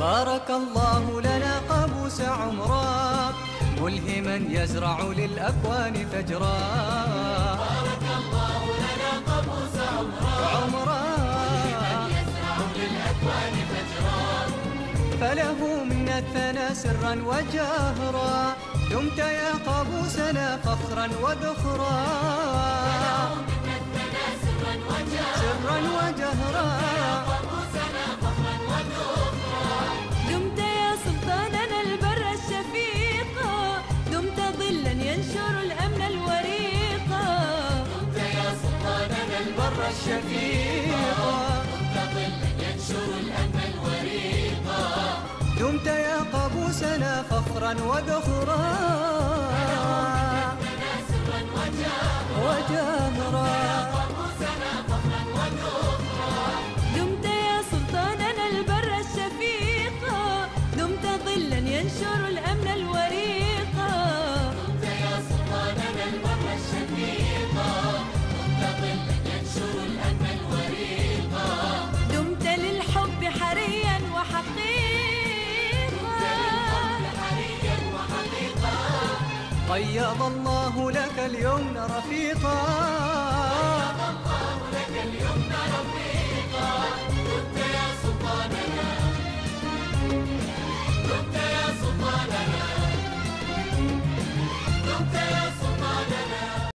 بارك الله لنا قابوس عمرا ملهما يزرع للأكوان فجرا. بارك الله لنا قبوس عمرا عمرا يزرع للأكوان فجرا. فله من الثنى سرا وجهرا دمت يا قابوسنا فخرا وذخرا الشفيقا كنت ظلا ينشر الأمن الوريقا دمت يا قابوسنا فخرا وذخرا سرا وجهرا قبوسنا فخرا قيض الله لك اليمن رفيقا قيض الله لك اليمن رفيقا.